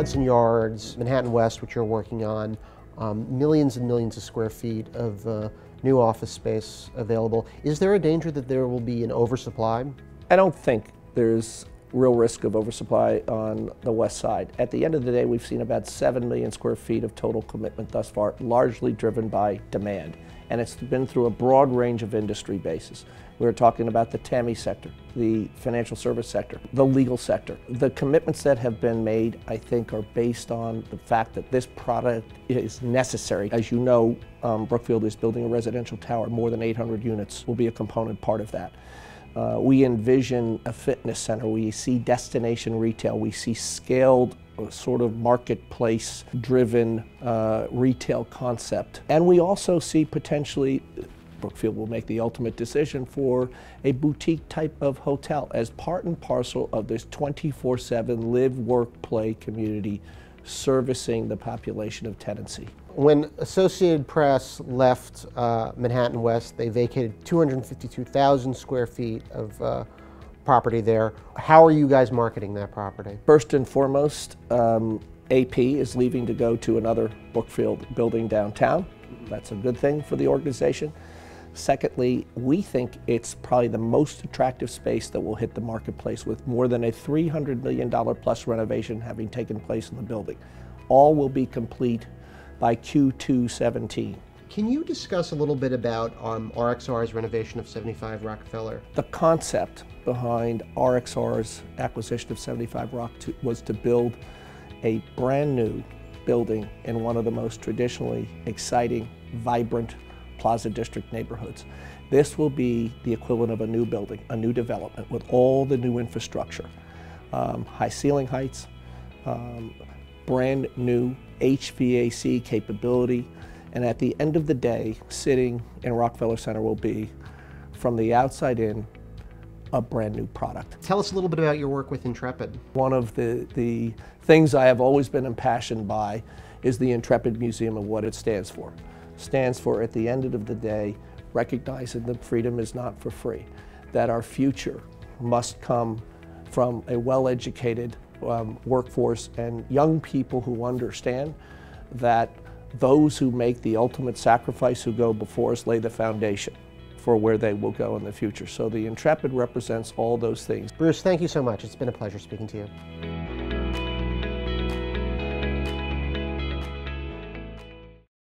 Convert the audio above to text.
Hudson Yards, Manhattan West, which you're working on, um, millions and millions of square feet of uh, new office space available. Is there a danger that there will be an oversupply? I don't think there's real risk of oversupply on the west side. At the end of the day, we've seen about 7 million square feet of total commitment thus far, largely driven by demand. And it's been through a broad range of industry bases. We were talking about the TAMI sector, the financial service sector, the legal sector. The commitments that have been made, I think, are based on the fact that this product is necessary. As you know, um, Brookfield is building a residential tower. More than 800 units will be a component part of that. Uh, we envision a fitness center. We see destination retail. We see scaled uh, sort of marketplace driven uh, retail concept. And we also see potentially Brookfield will make the ultimate decision for a boutique type of hotel as part and parcel of this 24 7 live, work, play community servicing the population of tenancy. When Associated Press left uh, Manhattan West, they vacated 252,000 square feet of uh, property there. How are you guys marketing that property? First and foremost, um, AP is leaving to go to another Brookfield building downtown. That's a good thing for the organization. Secondly, we think it's probably the most attractive space that will hit the marketplace with more than a $300 million plus renovation having taken place in the building. All will be complete by Q2 17. Can you discuss a little bit about um, RXR's renovation of 75 Rockefeller? The concept behind RXR's acquisition of 75 Rock to, was to build a brand new building in one of the most traditionally exciting, vibrant Plaza District neighborhoods. This will be the equivalent of a new building, a new development with all the new infrastructure. Um, high ceiling heights, um, brand new HVAC capability, and at the end of the day, sitting in Rockefeller Center will be, from the outside in, a brand new product. Tell us a little bit about your work with Intrepid. One of the, the things I have always been impassioned by is the Intrepid Museum and what it stands for stands for, at the end of the day, recognizing that freedom is not for free, that our future must come from a well-educated um, workforce and young people who understand that those who make the ultimate sacrifice who go before us lay the foundation for where they will go in the future. So the Intrepid represents all those things. Bruce, thank you so much. It's been a pleasure speaking to you.